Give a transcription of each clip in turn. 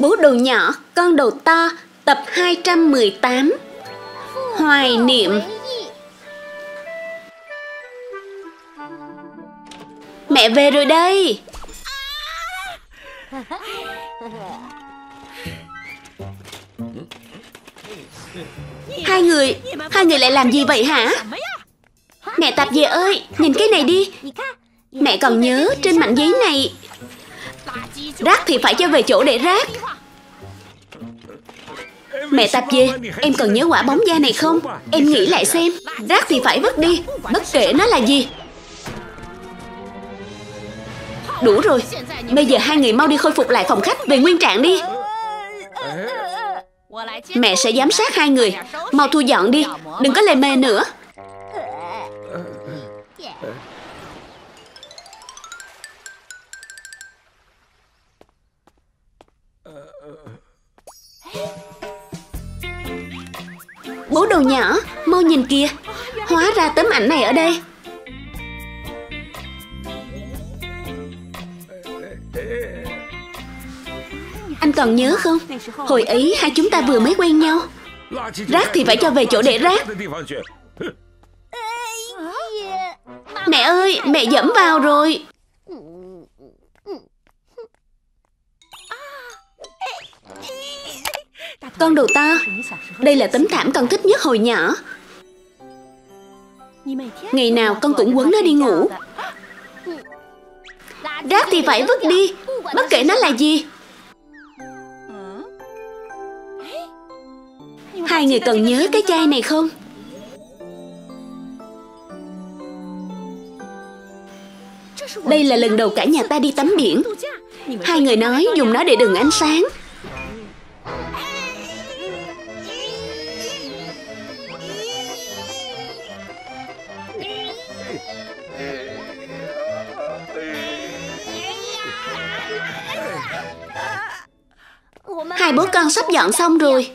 Bố đầu nhỏ, con đầu to, tập 218. Hoài niệm. Mẹ về rồi đây. Hai người, hai người lại làm gì vậy hả? Mẹ tạp về ơi, nhìn cái này đi. Mẹ còn nhớ trên mảnh giấy này. Rác thì phải cho về chỗ để rác. Mẹ tạp về, em còn nhớ quả bóng da này không? Em nghĩ lại xem Rác thì phải vứt đi Bất kể nó là gì. Đủ rồi Bây giờ hai người mau đi khôi phục lại phòng khách Về nguyên trạng đi. Mẹ sẽ giám sát hai người Mau thu dọn đi Đừng có lề mề nữa. Bố đầu nhỏ, Mau nhìn kìa. Hóa ra tấm ảnh này ở đây. Anh còn nhớ không? Hồi ấy hai chúng ta vừa mới quen nhau. Rác thì phải cho về chỗ để rác. Mẹ ơi, Mẹ dẫm vào rồi. Con đồ to Đây là tấm thảm con thích nhất hồi nhỏ. Ngày nào con cũng quấn nó đi ngủ. Rác thì phải vứt đi, Bất kể nó là gì. Hai người cần nhớ cái chai này không? Đây là lần đầu cả nhà ta đi tắm biển. Hai người nói dùng nó để đừng ánh sáng. Con sắp dọn xong rồi.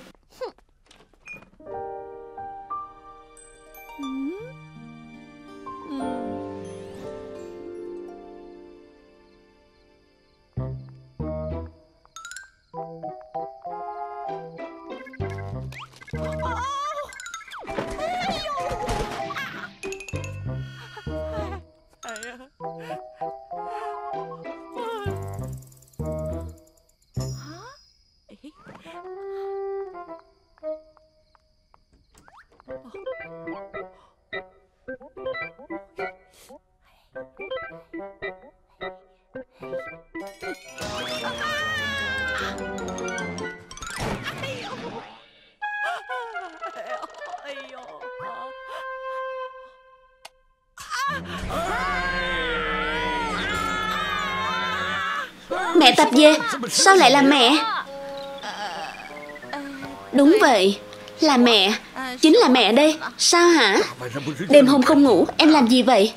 Mẹ tập về. Sao lại là mẹ? Đúng vậy, Là mẹ. Chính là mẹ đây. Sao hả? Đêm hôm không ngủ, Em làm gì vậy?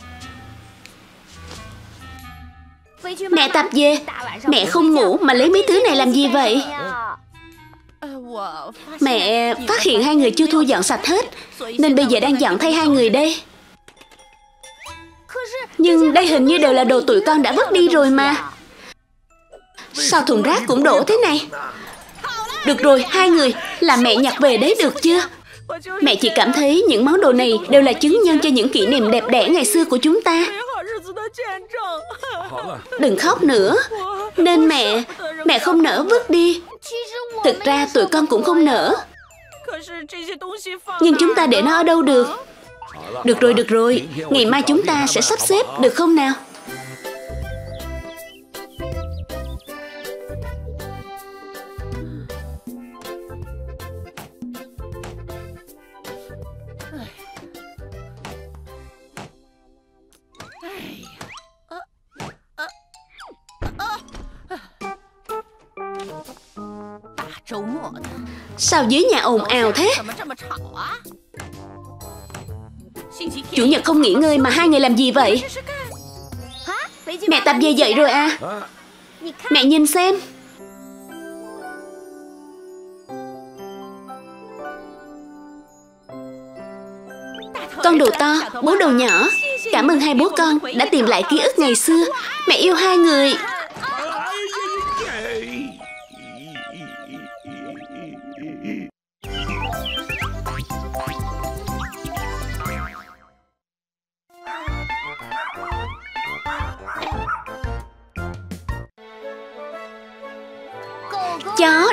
Mẹ tập về. Mẹ không ngủ, mà lấy mấy thứ này làm gì vậy? Mẹ phát hiện hai người chưa thu dọn sạch hết, Nên bây giờ đang dọn thay hai người đây. Nhưng đây hình như đều là đồ tụi con đã vứt đi rồi mà. Sao thùng rác cũng đổ thế này? Được rồi hai người Là mẹ nhặt về đấy được chưa? Mẹ chỉ cảm thấy những món đồ này Đều là chứng nhân cho những kỷ niệm đẹp đẽ ngày xưa của chúng ta. Đừng khóc nữa. Nên mẹ Mẹ không nỡ vứt đi. Thực ra tụi con cũng không nỡ. Nhưng chúng ta để nó ở đâu được? Được rồi, được rồi. Ngày mai chúng ta sẽ sắp xếp, được không nào? Sao dưới nhà ồn ào thế? Chủ nhật không nghỉ ngơi mà hai người làm gì vậy? Mẹ tập về dậy rồi à? Mẹ nhìn xem. Con đồ to, bố đồ nhỏ. Cảm ơn hai bố con đã tìm lại ký ức ngày xưa. Mẹ yêu hai người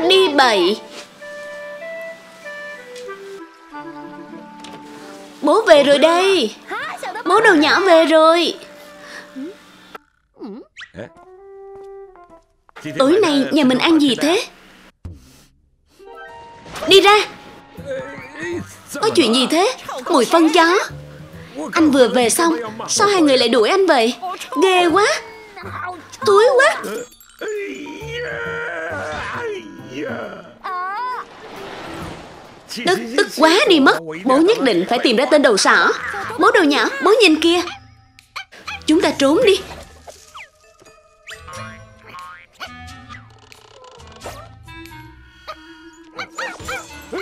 đi bậy. Bố về rồi đây. Bố đầu nhỏ về rồi. Tối nay nhà mình ăn gì thế? Đi ra. Có chuyện gì thế? Mùi phân chó. Anh vừa về xong, Sao hai người lại đuổi anh vậy? Ghê quá. Túi quá. Tức tức quá đi mất. Bố nhất định phải tìm ra tên đầu sỏ. Bố đầu nhỏ Bố nhìn kia Chúng ta trốn đi.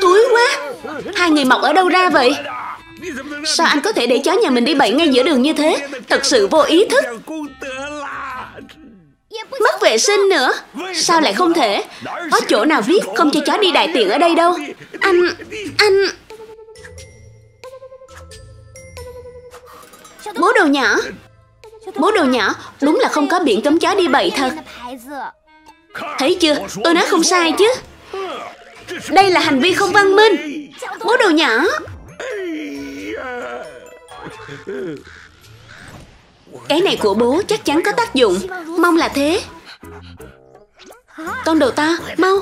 Túi quá. Hai người mọc ở đâu ra vậy? Sao anh có thể để chó nhà mình đi bậy ngay giữa đường như thế? Thật sự vô ý thức vệ sinh nữa. Sao lại không thể? Có chỗ nào viết không cho chó đi đại tiện ở đây đâu? Anh Anh. Bố đồ nhỏ. Bố đồ nhỏ, Đúng là không có biển cấm chó đi bậy thật. Thấy chưa? Tôi nói không sai chứ. Đây là hành vi không văn minh. Bố đồ nhỏ. Cái này của bố chắc chắn có tác dụng. Mong là thế. Con đầu ta, mau.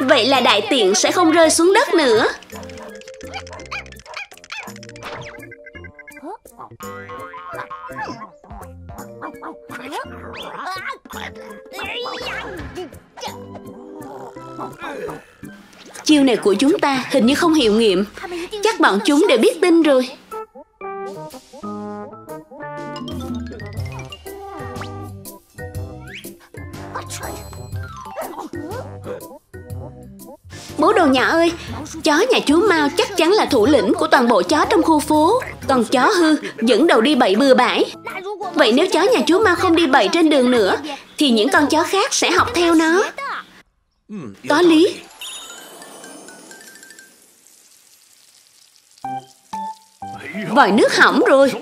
Vậy là đại tiện sẽ không rơi xuống đất nữa. Chiêu này của chúng ta hình như không hiệu nghiệm. Chắc bọn chúng đều biết tin rồi. Bố đồ nhỏ ơi, Chó nhà chú Mao chắc chắn là thủ lĩnh của toàn bộ chó trong khu phố. Còn chó hư dẫn đầu đi bậy bừa bãi. Vậy nếu chó nhà chú Mao không đi bậy trên đường nữa, Thì những con chó khác sẽ học theo nó. Có lý. Vòi nước hỏng rồi.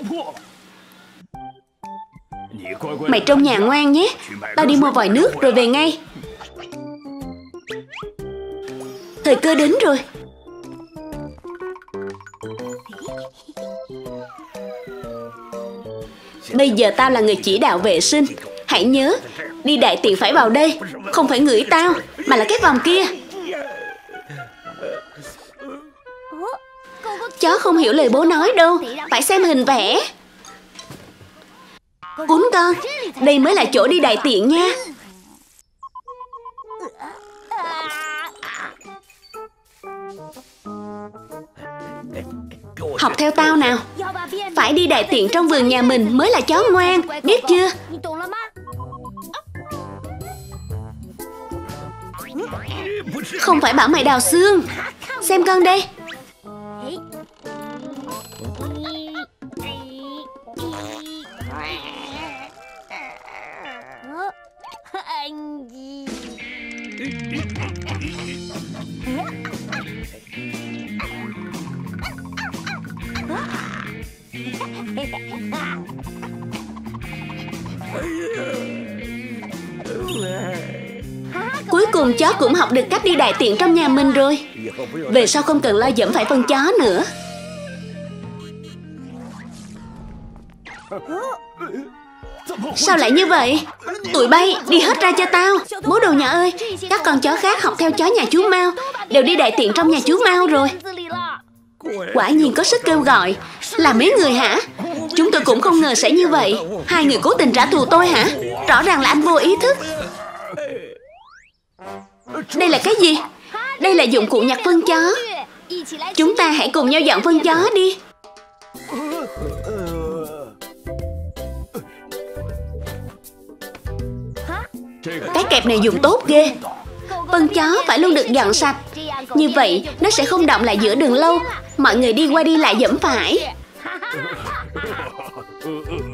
Mày trong nhà ngoan nhé. Tao đi mua vòi nước rồi về ngay. Thời cơ đến rồi. Bây giờ tao là người chỉ đạo vệ sinh. Hãy nhớ, Đi đại tiện phải vào đây, Không phải ngửi tao, Mà là cái vòng kia. Chó không hiểu lời bố nói đâu. Phải xem hình vẽ. Cún con Đây mới là chỗ đi đại tiện nha. Học theo tao nào. Phải đi đại tiện trong vườn nhà mình mới là chó ngoan, Biết chưa? Không phải bảo mày đào xương. Xem con đây Cuối cùng chó cũng học được cách đi đại tiện trong nhà mình rồi. Về sau không cần lo dẫm phải phân chó nữa. Sao lại như vậy? Tụi bay đi hết ra cho tao. Bố đồ nhỏ ơi, Các con chó khác học theo chó nhà chú Mao. Đều đi đại tiện trong nhà chú Mao rồi. Quả nhiên có sức kêu gọi. Là mấy người hả? Chúng tôi cũng không ngờ sẽ như vậy. Hai người cố tình trả thù tôi hả? Rõ ràng là anh vô ý thức. Đây là cái gì? Đây là dụng cụ nhặt phân chó. Chúng ta hãy cùng nhau dọn phân chó đi. Cái kẹp này dùng tốt ghê. Phần chó phải luôn được dọn sạch. Như vậy, nó sẽ không động lại giữa đường lâu. Mọi người đi qua đi lại dẫm phải.